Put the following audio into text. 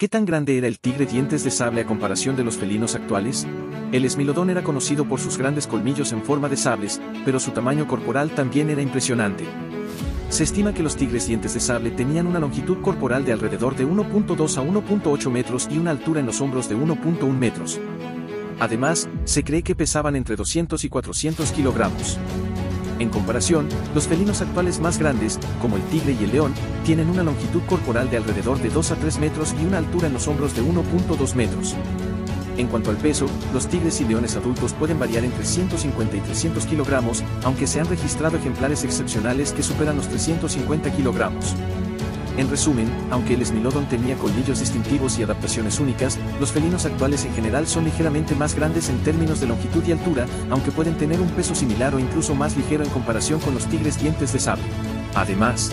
¿Qué tan grande era el tigre dientes de sable a comparación de los felinos actuales? El esmilodón era conocido por sus grandes colmillos en forma de sables, pero su tamaño corporal también era impresionante. Se estima que los tigres dientes de sable tenían una longitud corporal de alrededor de 1.2 a 1.8 metros y una altura en los hombros de 1.1 metros. Además, se cree que pesaban entre 200 y 400 kilogramos. En comparación, los felinos actuales más grandes, como el tigre y el león, tienen una longitud corporal de alrededor de 2 a 3 metros y una altura en los hombros de 1.2 metros. En cuanto al peso, los tigres y leones adultos pueden variar entre 150 y 300 kilogramos, aunque se han registrado ejemplares excepcionales que superan los 350 kilogramos. En resumen, aunque el Smilodon tenía colmillos distintivos y adaptaciones únicas, los felinos actuales en general son ligeramente más grandes en términos de longitud y altura, aunque pueden tener un peso similar o incluso más ligero en comparación con los tigres dientes de sable. Además,